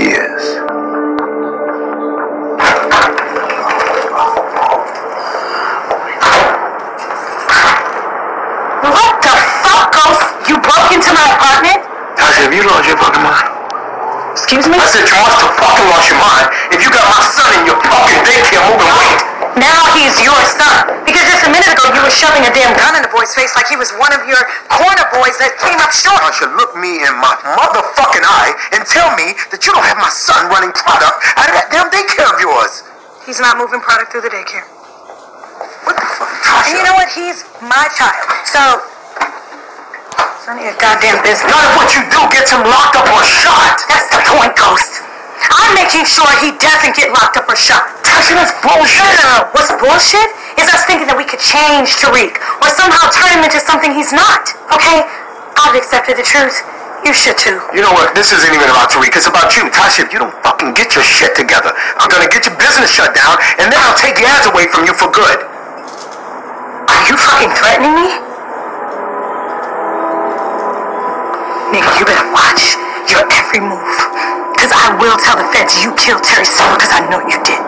is. What the fuck, Ghost? You broke into my apartment? Tasha, have you lost your fucking mind? Excuse me? I said you must have fucking lost your mind if you got my son in your fucking daycare moving weight. Now he's your son. Because just a minute ago you were shoving a damn gun in the boy's face like he was one of your boys that came up short. Tasha, look me in my motherfucking eye and tell me that you don't have my son running product out of that damn daycare of yours. He's not moving product through the daycare. What the fuck, Tasha? And you know what? He's my child. So, it's none of your goddamn business. None of what you do gets him locked up or shot. That's the point, Ghost. I'm making sure he doesn't get locked up or shot. Tasha, that's bullshit. No, no, no. What's bullshit is us thinking that we could change Tariq or somehow turn him into something he's not. Okay? I've accepted the truth. You should too. You know what? This isn't even about Tariq. It's about you. Tasha, if you don't fucking get your shit together, I'm gonna get your business shut down, and then I'll take your ass away from you for good. Are you fucking threatening me? Nigga, you better watch your every move. Cause I will tell the feds you killed Terry Silver because I know you did.